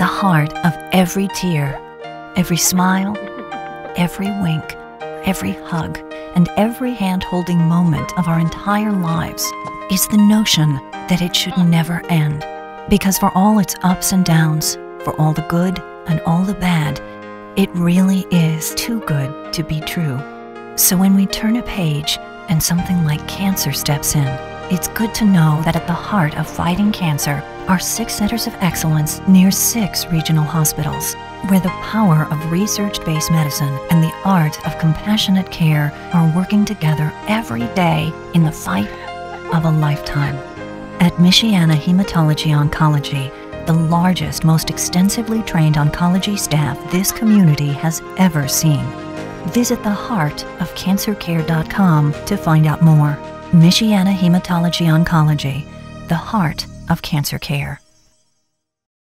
the heart of every tear, every smile, every wink, every hug, and every hand holding moment of our entire lives is the notion that it should never end. Because for all its ups and downs, for all the good and all the bad, it really is too good to be true. So when we turn a page and something like cancer steps in, it's good to know that at the heart of fighting cancer are six centers of excellence near six regional hospitals, where the power of research based medicine and the art of compassionate care are working together every day in the fight of a lifetime. At Michiana Hematology Oncology, the largest, most extensively trained oncology staff this community has ever seen. Visit theheartofcancercare.com to find out more. Michiana Hematology Oncology, the heart of cancer care.